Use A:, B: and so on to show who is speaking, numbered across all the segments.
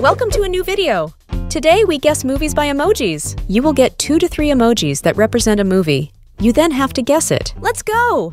A: Welcome to a new video. Today we guess movies by emojis. You will get two to three emojis that represent a movie. You then have to guess it. Let's go!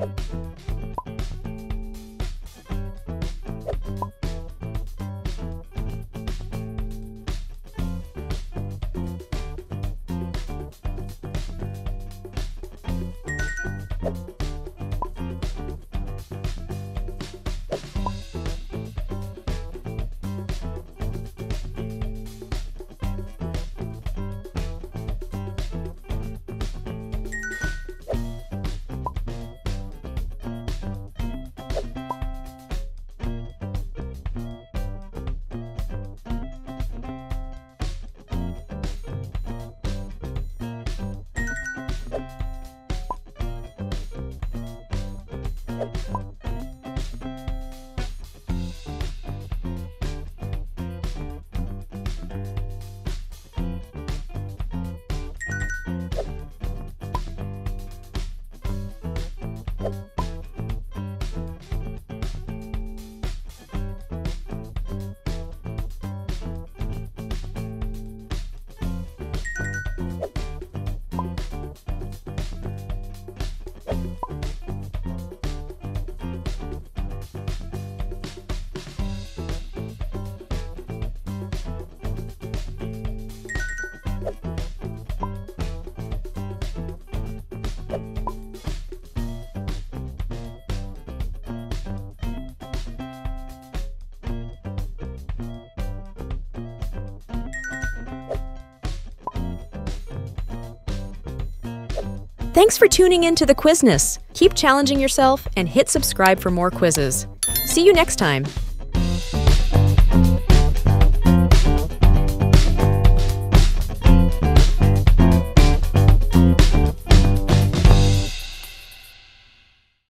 A: you Thanks for tuning in to the Quizness. Keep challenging yourself and hit subscribe for more quizzes. See you next time.